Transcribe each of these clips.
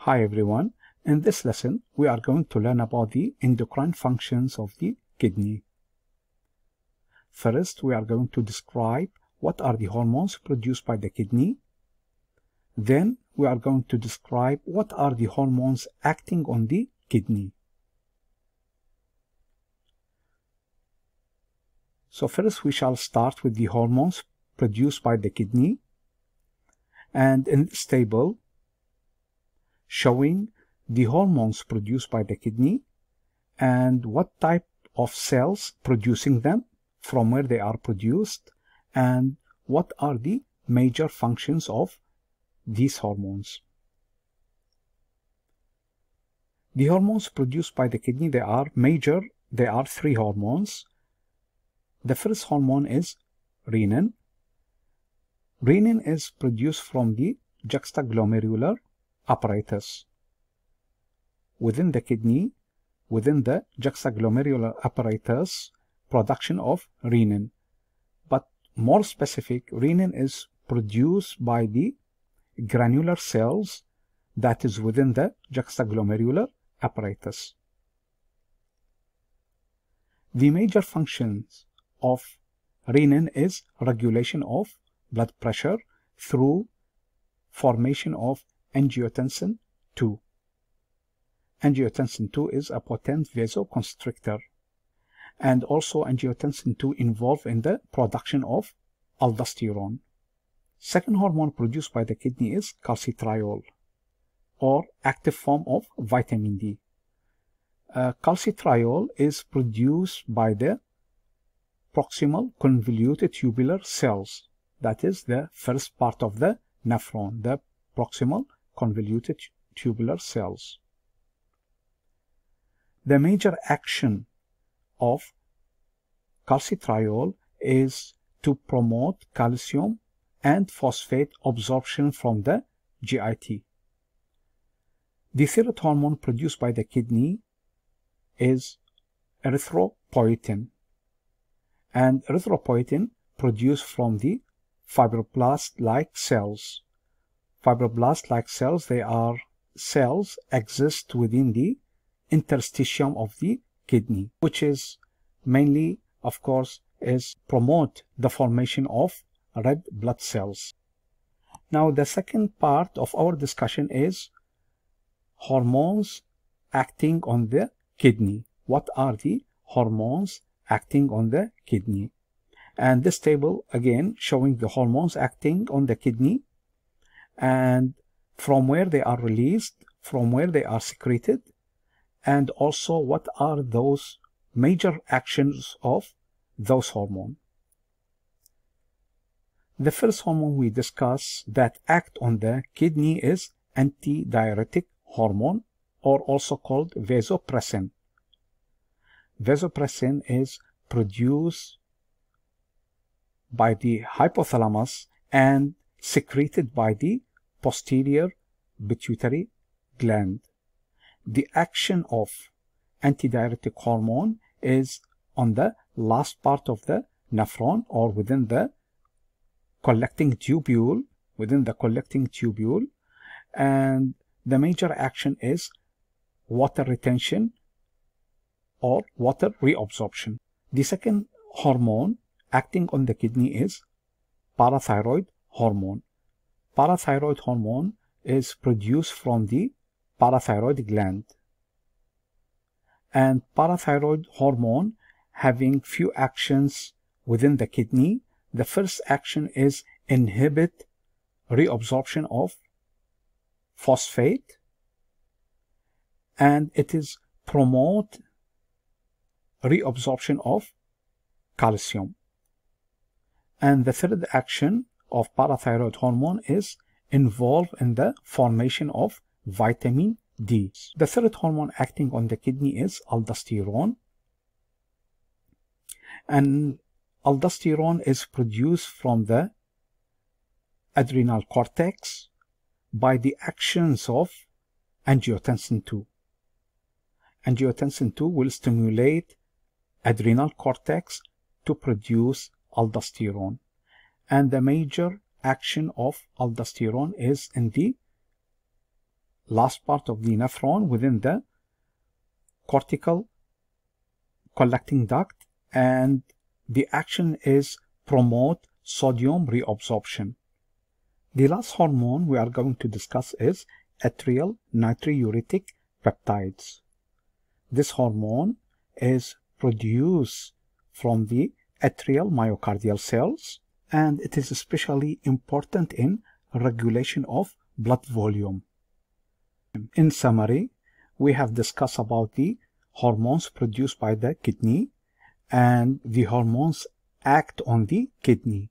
Hi everyone, in this lesson we are going to learn about the endocrine functions of the kidney. First we are going to describe what are the hormones produced by the kidney. Then we are going to describe what are the hormones acting on the kidney. So first we shall start with the hormones produced by the kidney. And in this table showing the hormones produced by the kidney and what type of cells producing them, from where they are produced, and what are the major functions of these hormones. The hormones produced by the kidney, they are major, they are three hormones. The first hormone is renin. Renin is produced from the juxtaglomerular apparatus. Within the kidney, within the juxtaglomerular apparatus, production of renin. But more specific, renin is produced by the granular cells that is within the juxtaglomerular apparatus. The major functions of renin is regulation of blood pressure through formation of angiotensin 2. Angiotensin 2 is a potent vasoconstrictor and also angiotensin 2 involved in the production of aldosterone. Second hormone produced by the kidney is calcitriol or active form of vitamin D. Uh, calcitriol is produced by the proximal convoluted tubular cells. That is the first part of the nephron, the proximal convoluted tubular cells. The major action of calcitriol is to promote calcium and phosphate absorption from the GIT. The third hormone produced by the kidney is erythropoietin. And erythropoietin produced from the fibroblast-like cells. Fibroblast-like cells, they are cells exist within the interstitium of the kidney, which is mainly, of course, is promote the formation of red blood cells. Now, the second part of our discussion is hormones acting on the kidney. What are the hormones acting on the kidney? And this table, again, showing the hormones acting on the kidney and from where they are released, from where they are secreted, and also what are those major actions of those hormones. The first hormone we discuss that act on the kidney is antidiuretic hormone or also called vasopressin. Vasopressin is produced by the hypothalamus and secreted by the posterior pituitary gland. The action of antidiuretic hormone is on the last part of the nephron or within the collecting tubule, within the collecting tubule, and the major action is water retention or water reabsorption. The second hormone acting on the kidney is parathyroid hormone. Parathyroid hormone is produced from the parathyroid gland. And parathyroid hormone having few actions within the kidney. The first action is inhibit reabsorption of phosphate and it is promote reabsorption of calcium. And the third action of parathyroid hormone is involved in the formation of vitamin D. The third hormone acting on the kidney is aldosterone. And aldosterone is produced from the adrenal cortex by the actions of angiotensin 2. Angiotensin 2 will stimulate adrenal cortex to produce aldosterone. And the major action of aldosterone is in the last part of the nephron within the cortical collecting duct and the action is promote sodium reabsorption. The last hormone we are going to discuss is atrial natriuretic peptides. This hormone is produced from the atrial myocardial cells and it is especially important in regulation of blood volume. In summary, we have discussed about the hormones produced by the kidney and the hormones act on the kidney.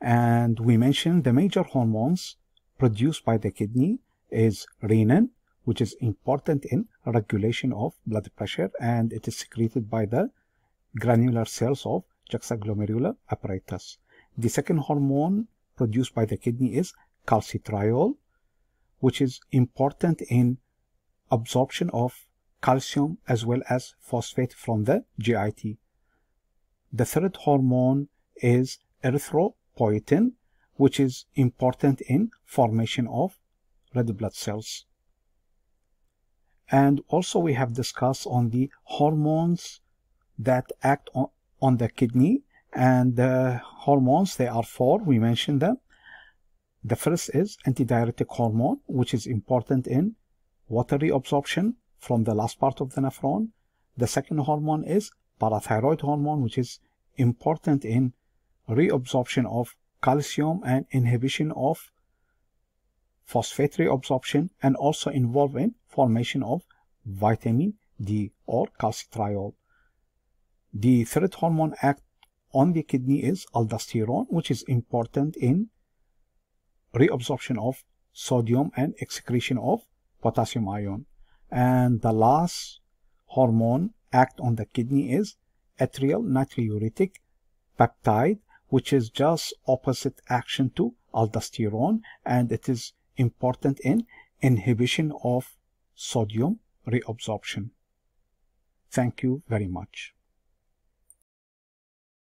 And we mentioned the major hormones produced by the kidney is renin, which is important in regulation of blood pressure and it is secreted by the granular cells of juxtaglomerular apparatus. The second hormone produced by the kidney is calcitriol, which is important in absorption of calcium as well as phosphate from the GIT. The third hormone is erythropoietin, which is important in formation of red blood cells. And also we have discussed on the hormones that act on, on the kidney and the hormones, they are four, we mentioned them. The first is antidiuretic hormone, which is important in water reabsorption from the last part of the nephron. The second hormone is parathyroid hormone, which is important in reabsorption of calcium and inhibition of phosphate reabsorption and also involved in formation of vitamin D or calcitriol. The third hormone act on the kidney is aldosterone, which is important in reabsorption of sodium and excretion of potassium ion. And the last hormone act on the kidney is atrial natriuretic peptide, which is just opposite action to aldosterone, and it is important in inhibition of sodium reabsorption. Thank you very much.